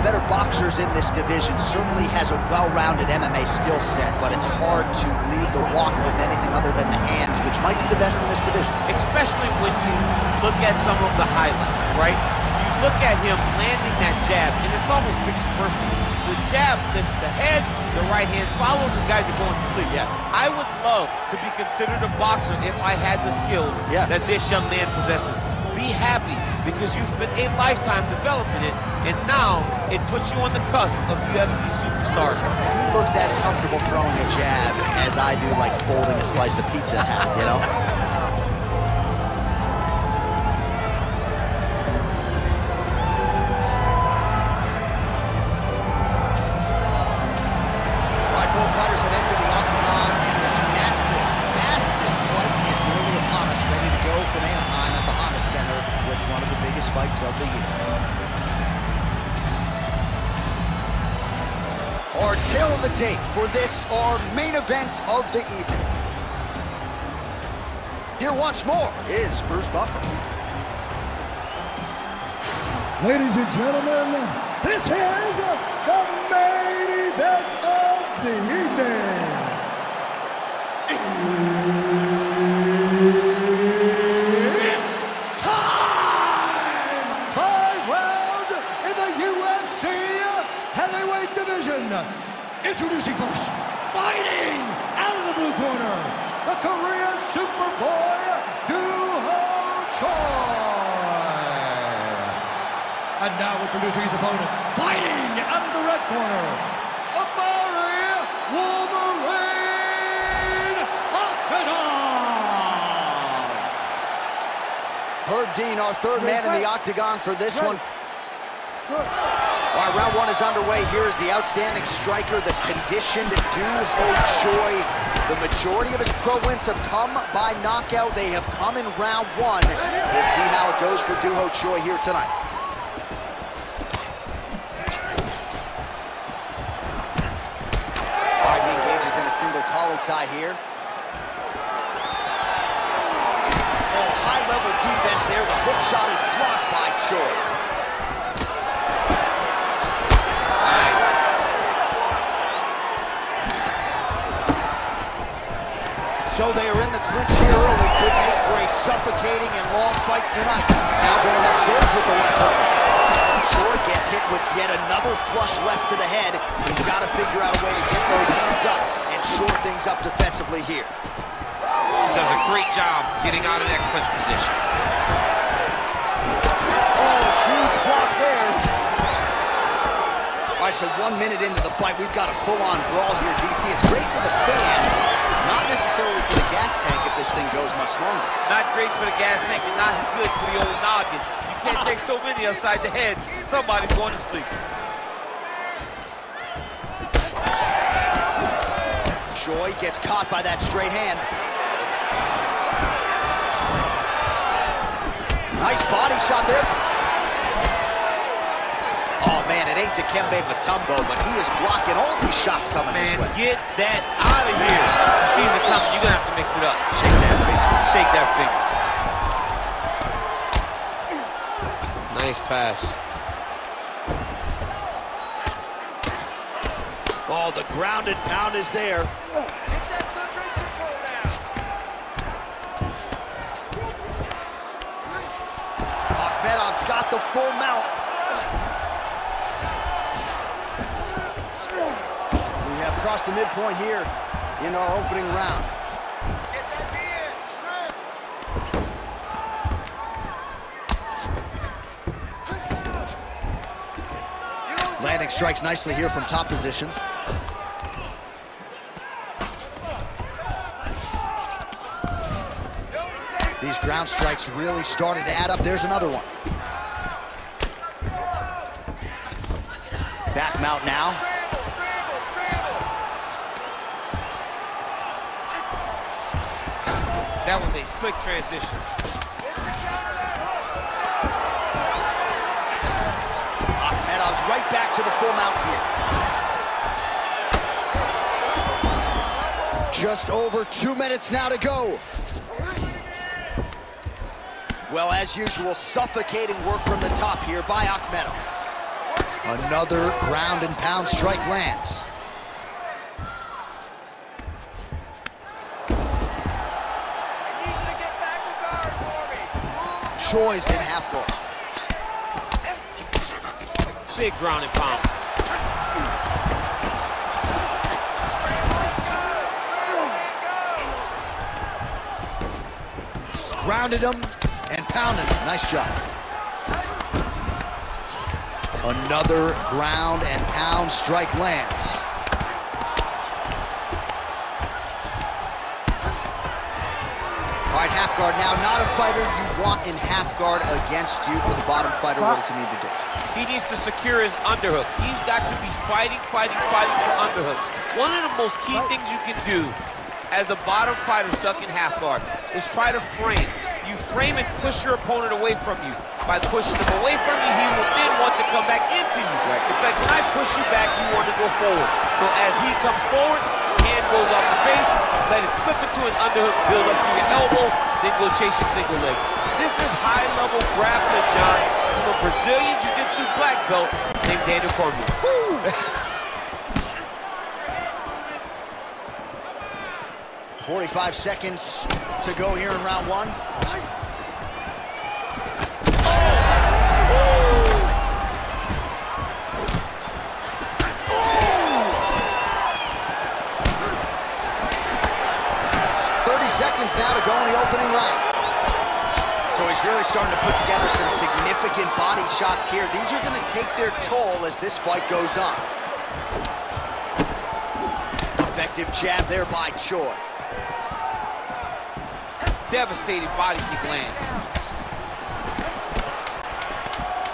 the better boxers in this division, certainly has a well-rounded MMA skill set, but it's hard to lead the walk with anything other than the hands, which might be the best in this division. Especially when you look at some of the highlights, right? You look at him landing that jab, and it's almost picture perfect. The jab lifts the head, the right hand follows, and guys are going to sleep. Yeah. I would love to be considered a boxer if I had the skills Yeah. that this young man possesses. Be happy because you've spent a lifetime developing it, and now it puts you on the cusp of UFC superstardom. He looks as comfortable throwing a jab as I do like folding a slice of pizza in half, you know? the tape for this, our main event of the evening. Here once more is Bruce Buffer. Ladies and gentlemen, this is the main event of the evening. It's time! Five rounds in the UFC heavyweight division. Introducing first, fighting out of the blue corner, the Korean Superboy, Doo-Ho Choi. And now introducing his opponent, fighting out of the red corner, Omari Wolverine Akhmedov. Herb Dean, our third man in the octagon for this one. All right, round one is underway. Here is the outstanding striker, the conditioned Do-Ho Choi. The majority of his pro wins have come by knockout. They have come in round one. We'll see how it goes for Do-Ho Choi here tonight. All right, he engages in a single collar tie here. Oh, high-level defense there. The hook shot is blocked Choi. So they are in the clinch here early. Could make for a suffocating and long fight tonight. Now going upstairs with the left hook. Choi gets hit with yet another flush left to the head. He's got to figure out a way to get those hands up and shore things up defensively here. He does a great job getting out of that clinch position. So one minute into the fight, we've got a full-on brawl here, DC. It's great for the fans, not necessarily for the gas tank if this thing goes much longer. Not great for the gas tank and not good for the old noggin. You can't take so many upside the head. Somebody's going to sleep. Choi gets caught by that straight hand. Nice body shot there. Oh, man, it ain't Dikembe Mutombo, but he is blocking all these shots coming Man, his way. get that out of here. He sees it coming. You're going to have to mix it up. Shake that finger. Shake that finger. Nice pass. Oh, the ground and pound is there. Akhmedov's got the full mount. Crossed the midpoint here in our opening round. Landing strikes nicely here from top position. These ground strikes really started to add up. There's another one. Back mount now. That was a slick transition. Akhmedov's right back to the full mount here. Just over two minutes now to go. Well, as usual, suffocating work from the top here by Akhmedov. Another ground and pound strike lands. Choi's in half guard. Big ground and pound. Grounded him and pounded him. Nice job. Another ground and pound strike lands. All right, half guard now. Not a fighter you want in half guard against you. For the bottom fighter, what does he need to do? He needs to secure his underhook. He's got to be fighting, fighting, fighting for underhook. One of the most key things you can do as a bottom fighter stuck in half guard is try to frame. You frame and push your opponent away from you. By pushing him away from you, he will then want to come back into you. Right. It's like when I push you back, you want to go forward. So as he comes forward, hand goes off the base, let it slip into an underhook, build up to your elbow, then go chase your single leg. This is high-level grappling, John, from a Brazilian Jiu-Jitsu black belt named Daniel Cormier. 45 seconds to go here in round one. Seconds now to go in the opening round. So he's really starting to put together some significant body shots here. These are going to take their toll as this fight goes on. Effective jab there by Choi. Devastating body kick land.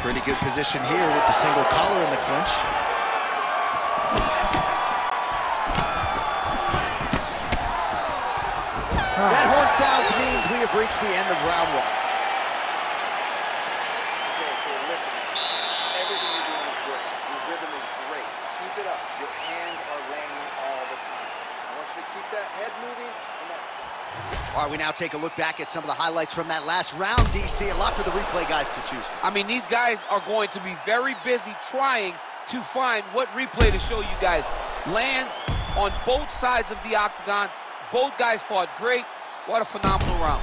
Pretty good position here with the single collar in the clinch. That horn sounds means we have reached the end of round one. Okay, okay, listen. Everything you're doing is great. Your rhythm is great. Keep it up. Your hands are landing all the time. I want you to keep that head moving and that All right, we now take a look back at some of the highlights from that last round, DC. A lot for the replay guys to choose from. I mean, these guys are going to be very busy trying to find what replay to show you guys. Lands on both sides of the octagon. Both guys fought great. What a phenomenal round.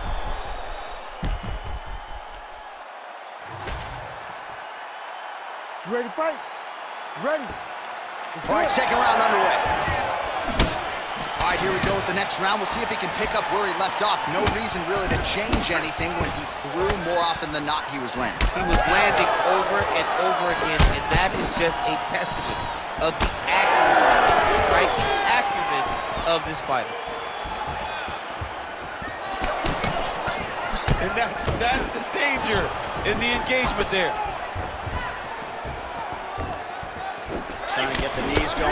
You ready to fight? Ready. All right, second round underway. All right, here we go with the next round. We'll see if he can pick up where he left off. No reason really to change anything when he threw more often than not he was landing. He was landing over and over again, and that is just a testament of the accuracy, the striking acumen of this fighter. And that's that's the danger in the engagement there. Trying to get the knees going.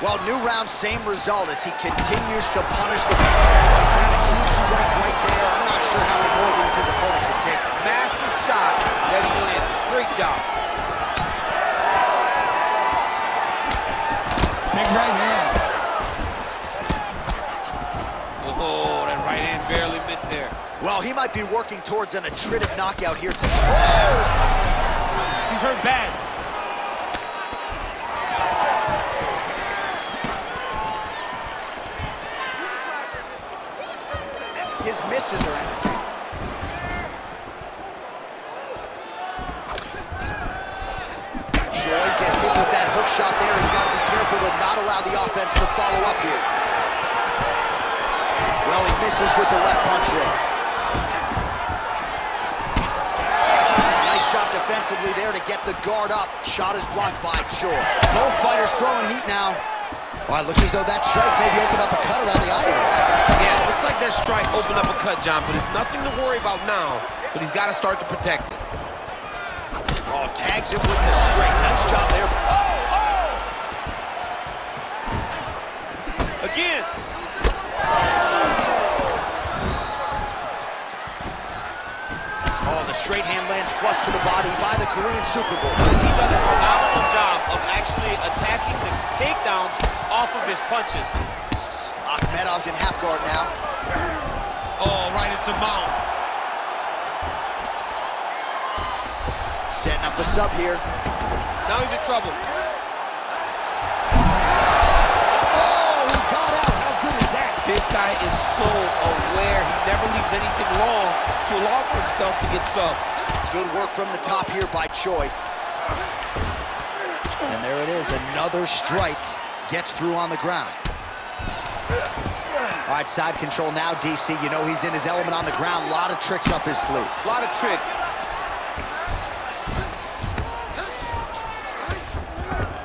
Well, new round, same result as he continues to punish the... He's had a huge strike right there. I'm not sure how many more of these his opponent can take. Massive shot that he landed. Great job. Big right hand. Oh, that right missed there. Well, he might be working towards an attritive knockout here tonight. Oh! He's hurt bad. His misses are entertaining. Choi gets hit with that hook shot there. He's got to be careful to not allow the offense to follow up here. He misses with the left punch there. Nice job defensively there to get the guard up. Shot is blocked by Choi. Both fighters throwing heat now. Well, it looks as though that strike maybe opened up a cut around the eye. Yeah, it looks like that strike opened up a cut, John, but it's nothing to worry about now. But he's got to start to protect it. Oh, tags him with the straight. Nice job there. Again. Oh, the straight hand lands flush to the body by the Korean Superboy. He does a phenomenal job of actually attacking the takedowns off of his punches. Akhmedov's in half guard now. Oh, right into mount. Setting up the sub here. Now he's in trouble. Anything long to allow for himself to get subbed. Good work from the top here by Choi. And there it is, another strike. Gets through on the ground. All right, side control now, DC. You know he's in his element on the ground. A lot of tricks up his sleeve. A lot of tricks.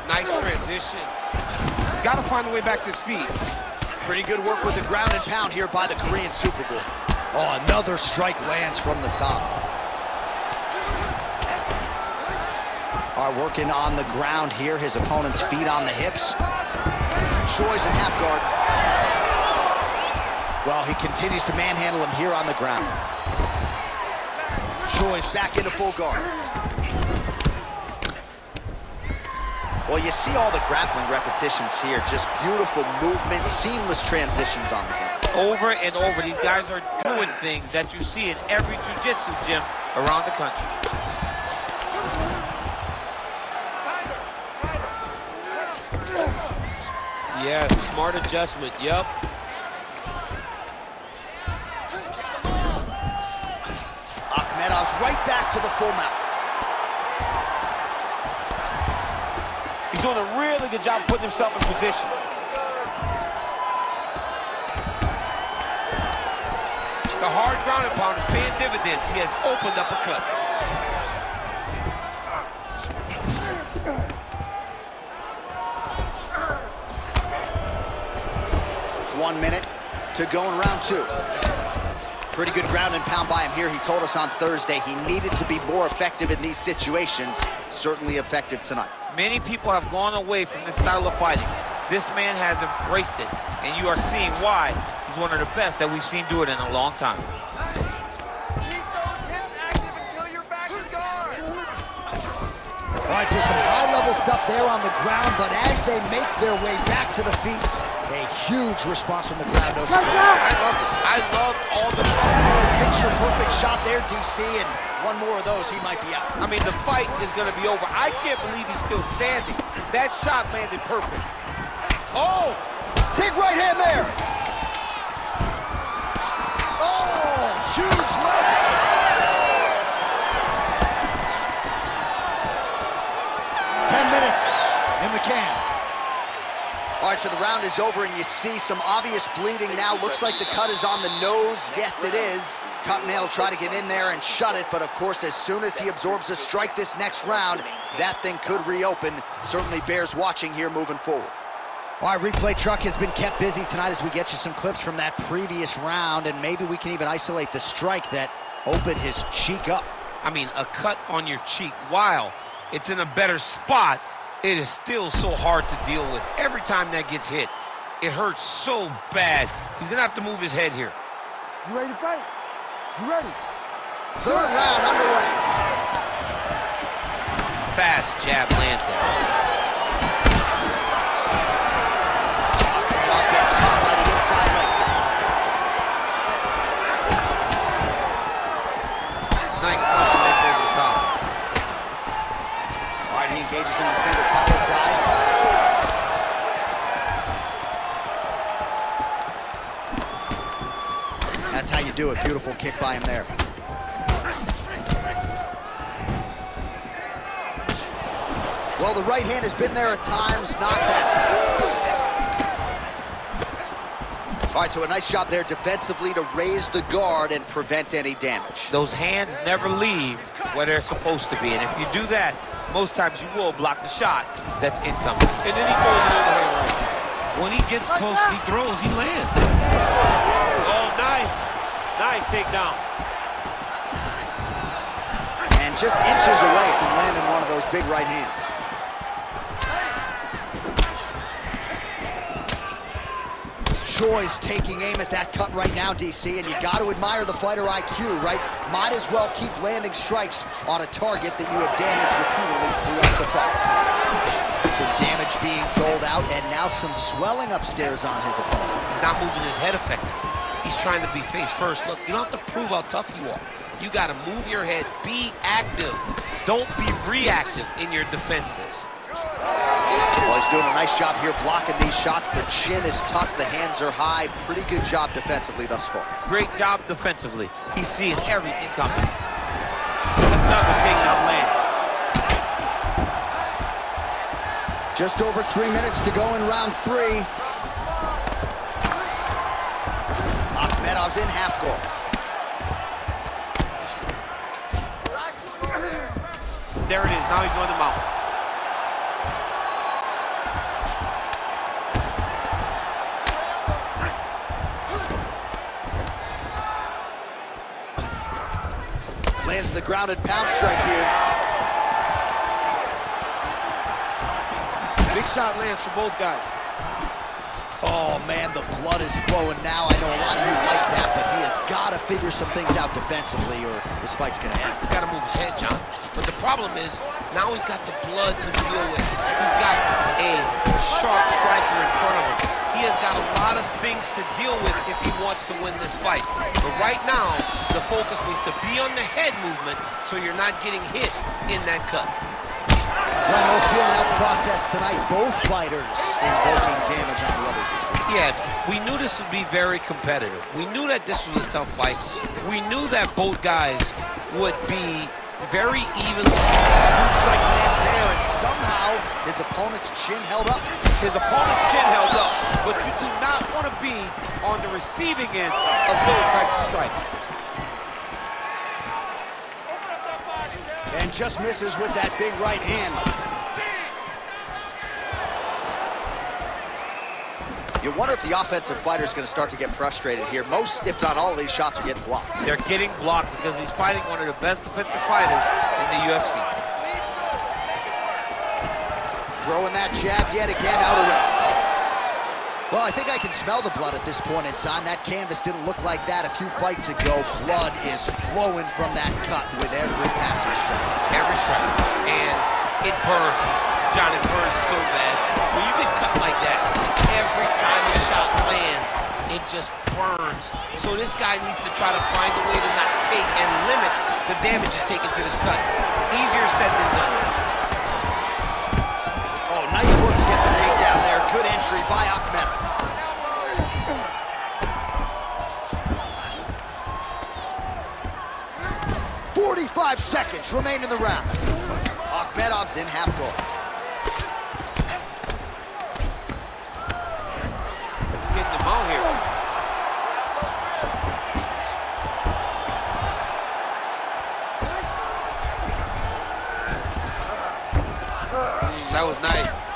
Nice transition. He's got to find a way back to his feet. Pretty good work with the ground and pound here by the Korean Superboy. Oh, another strike lands from the top. Are working on the ground here. His opponent's feet on the hips. Choi's in half guard. Well, he continues to manhandle him here on the ground. Choi's back into full guard. Well, you see all the grappling repetitions here. Just beautiful movement, seamless transitions on the ground. Over and over, these guys are doing things that you see in every jiu-jitsu gym around the country. Yes, smart adjustment, yep. Akhmedov's right back to the full mount. He's doing a really good job putting himself in position. The hard ground and pound is paying dividends. He has opened up a cut. One minute to go in round two. Pretty good ground and pound by him here. He told us on Thursday he needed to be more effective in these situations. Certainly effective tonight. Many people have gone away from this style of fighting. This man has embraced it, and you are seeing why one of the best that we've seen do it in a long time. Keep those hips active until you're back in guard. All right, so some high-level stuff there on the ground, but as they make their way back to the feet, a huge response from the crowd. No surprise. I love it. I love all the... Oh, picture perfect shot there, DC, and one more of those, he might be out. I mean, the fight is going to be over. I can't believe he's still standing. That shot landed perfect. Oh! Big right hand there. Huge left. Ten minutes in the can. All right, so the round is over, and you see some obvious bleeding now. Looks like the cut is on the nose. Yes, it is. Will try to get in there and shut it, but of course, as soon as he absorbs a strike this next round, that thing could reopen. Certainly bears watching here moving forward. All right, replay truck has been kept busy tonight as we get you some clips from that previous round, and maybe we can even isolate the strike that opened his cheek up. I mean, a cut on your cheek, while it's in a better spot, it is still so hard to deal with. Every time that gets hit, it hurts so bad. He's going to have to move his head here. You ready to fight? You ready? Third round underway. Fast jab lands it. Do it. Beautiful kick by him there. Well, the right hand has been there at times, not that time. All right, so a nice shot there defensively to raise the guard and prevent any damage. Those hands never leave where they're supposed to be. And if you do that, most times you will block the shot that's incoming. And then he throws an overhand right. When he gets close, he throws, he lands. Nice takedown. And just inches away from landing one of those big right hands. Choi's taking aim at that cut right now, DC, and you got to admire the fighter IQ, right? Might as well keep landing strikes on a target that you have damaged repeatedly throughout the fight. Some damage being doled out, and now some swelling upstairs on his opponent. He's not moving his head effectively. He's trying to be face first. Look, you don't have to prove how tough you are. You got to move your head, be active. Don't be reactive in your defenses. Well, he's doing a nice job here blocking these shots. The chin is tucked, the hands are high. Pretty good job defensively thus far. Great job defensively. He's seeing everything coming. Another takedown land. Just over three minutes to go in round three. In half guard. There it is. Now he's going to mount. Lands the ground and pound strike here. Big shot lands for both guys. Oh, man, the blood is flowing now. I know a lot of you like that, but he has got to figure some things out defensively or this fight's going to end. He's got to move his head, John. But the problem is, now he's got the blood to deal with. He's got a sharp striker in front of him. He has got a lot of things to deal with if he wants to win this fight. But right now, the focus needs to be on the head movement so you're not getting hit in that cut. Well, no feeling out process tonight. Both fighters invoking damage on the other decision. Yes, we knew this would be very competitive. We knew that this was a tough fight. We knew that both guys would be very even. Huge strike lands there, and somehow his opponent's chin held up. His opponent's chin held up, but you do not want to be on the receiving end of those types of strikes. And just misses with that big right hand. You wonder if the offensive fighter is going to start to get frustrated here. Most, if not all of these shots are getting blocked. They're getting blocked because he's fighting one of the best defensive fighters in the UFC. Throwing that jab yet again out of range. Well, I think I can smell the blood at this point in time. That canvas didn't look like that a few fights ago. Blood is flowing from that cut with every passing strike. Every strike. And it burns. John, it burns so bad. When you get cut like that, every time a shot lands, it just burns. So this guy needs to try to find a way to not take and limit the damage is taken to this cut. Easier said than done. By Akhmedov. Forty-five seconds remain in the round. Akhmedov's in half guard. Getting here. Mm, that was nice.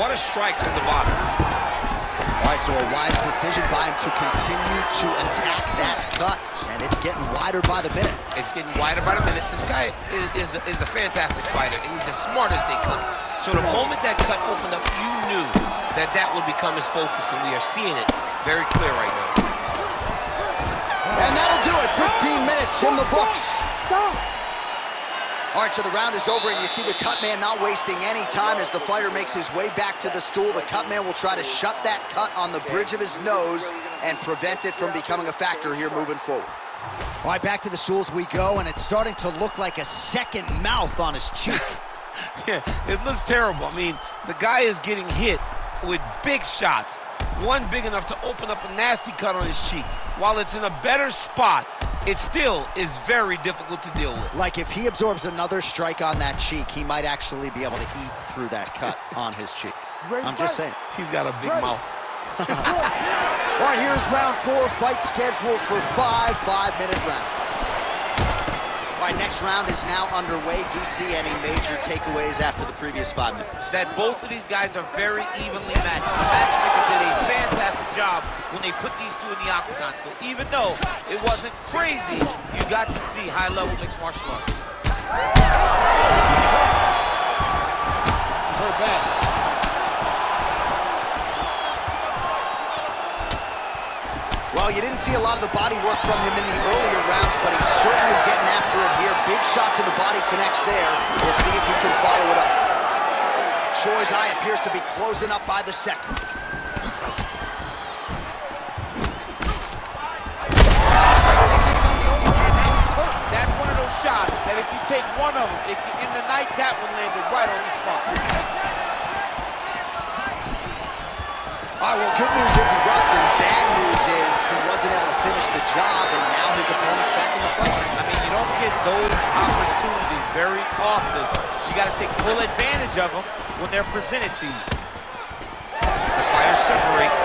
What a strike from the bottom. All right, so a wise decision by him to continue to attack that cut, and it's getting wider by the minute. It's getting wider by the minute. This guy is, is, is a fantastic fighter, and he's as smart as they come. So the moment that cut opened up, you knew that that would become his focus, and we are seeing it very clear right now. And that'll do it. 15 minutes in the books. Stop! All right, so the round is over, and you see the cut man not wasting any time as the fighter makes his way back to the stool. The cut man will try to shut that cut on the bridge of his nose and prevent it from becoming a factor here moving forward. All right, back to the stools we go, and it's starting to look like a second mouth on his cheek. Yeah, it looks terrible. I mean, the guy is getting hit with big shots. One big enough to open up a nasty cut on his cheek. While it's in a better spot, it still is very difficult to deal with. Like if he absorbs another strike on that cheek, he might actually be able to eat through that cut on his cheek. Ready I'm to just saying. He's got a big Ready. mouth. All right, here's round four. Fight scheduled for five five-minute rounds. Right, next round is now underway. DC, any major takeaways after the previous five minutes? That both of these guys are very evenly matched. The matchmaker did a fantastic job when they put these two in the octagon. So even though it wasn't crazy, you got to see high-level mixed martial arts. Well, you didn't see a lot of the body work from him in the earlier rounds, but he's certainly getting after it here. Big shot to the body connects there. We'll see if he can follow it up. Choi's eye appears to be closing up by the second. That's one of those shots that if you take one of them, it, in the night, that one landed right on the spot. All right, well, good news is he rocked him. Bad news is he wasn't able to finish the job, and now his opponent's back in the fight. I mean, you don't get those opportunities very often. You got to take full advantage of them when they're presented to you. The fighters separate.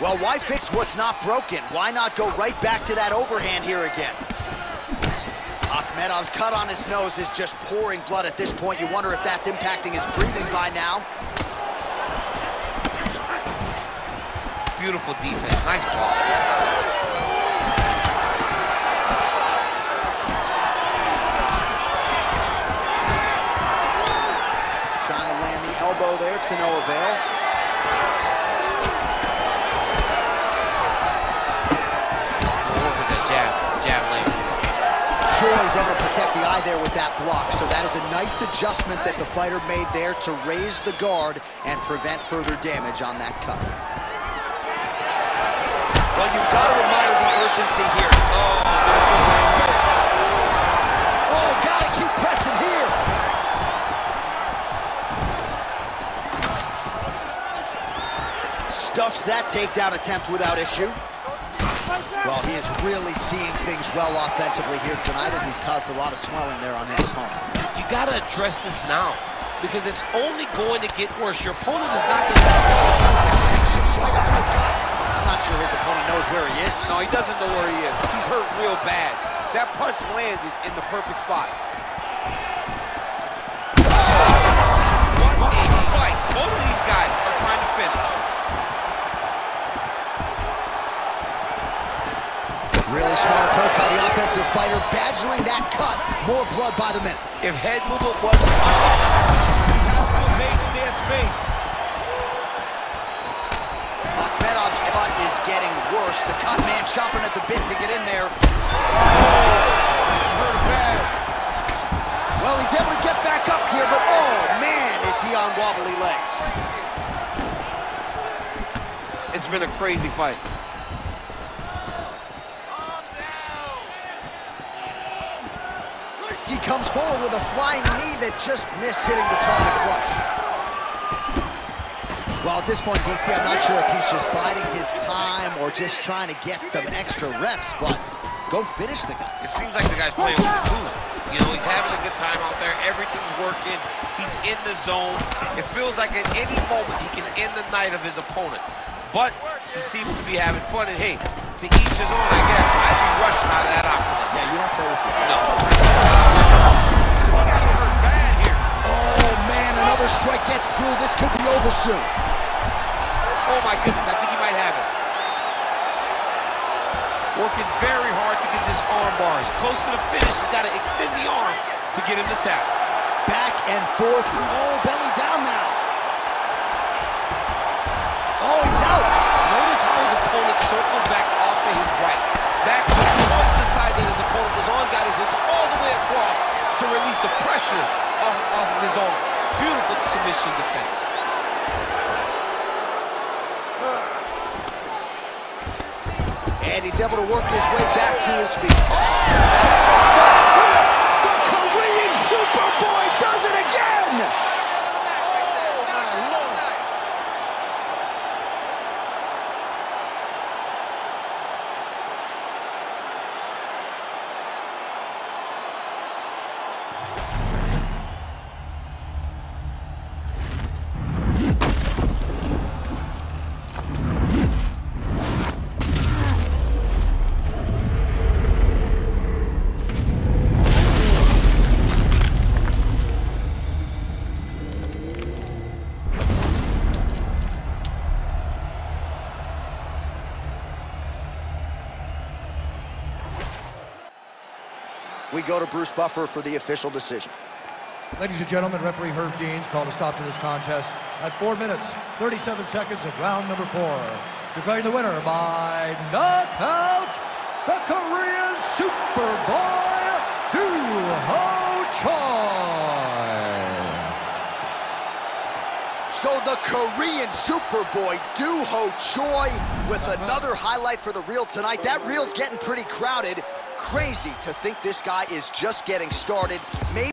Well, why fix what's not broken? Why not go right back to that overhand here again? Akhmedov's cut on his nose is just pouring blood at this point. You wonder if that's impacting his breathing by now. Beautiful defense. Nice ball. Trying to land the elbow there to no avail. Choi's able to protect the eye there with that block. So that is a nice adjustment that the fighter made there to raise the guard and prevent further damage on that cut. Well, you've got to admire the urgency here. Oh, gotta keep pressing here. Stuffs that takedown attempt without issue. Well, he is really seeing things well offensively here tonight, and he's caused a lot of swelling there on his opponent. You got to address this now because it's only going to get worse. Your opponent is not going to... I'm not sure his opponent knows where he is. No, he doesn't know where he is. He's hurt real bad. That punch landed in the perfect spot. What a fight. Both of these guys are trying to finish. Really smart approach by the offensive fighter, badgering that cut. More blood by the minute. If head movement wasn't he has to evade stand space. Akhmedov's cut is getting worse. The cut man chomping at the bit to get in there. Hurt bad. Well, he's able to get back up here, but oh man, is he on wobbly legs. It's been a crazy fight. He comes forward with a flying knee that just missed hitting the target flush. Well, at this point, DC, I'm not sure if he's just biding his time or just trying to get some extra reps, but go finish the guy. It seems like the guy's playing with his food. You know, he's having a good time out there. Everything's working. He's in the zone. It feels like at any moment he can end the night of his opponent. But he seems to be having fun. And hey, to each his own, I guess. I'd be rushing out of that octagon. Yeah, you don't play with me. No. Oh, man, another strike gets through. This could be over soon. Oh my goodness, I think he might have it. Working very hard to get this arm bar. He's close to the finish. He's got to extend the arm to get him to tap. Back and forth. Oh, belly down pressure off, off of his arm. Beautiful submission defense. And he's able to work his way back to his feet. The We go to Bruce Buffer for the official decision. Ladies and gentlemen, referee Herb Dean's called a stop to this contest at 4 minutes, 37 seconds of round number four. Declaring the winner by knockout, the Korean Superboy, Do Ho Choi. So the Korean Superboy, Do Ho Choi, with uh-huh. another highlight for the reel tonight. That reel's getting pretty crowded. Crazy to think this guy is just getting started. Maybe